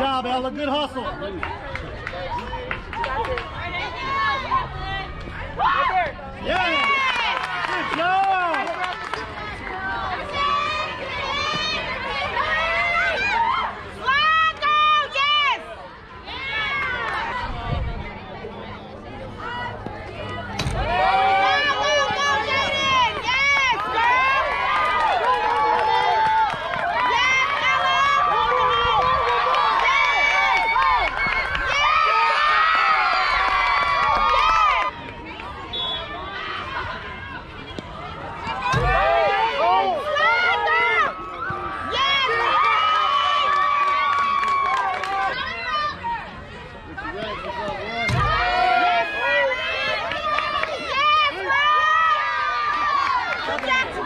job, Ella. Good hustle. Jackson!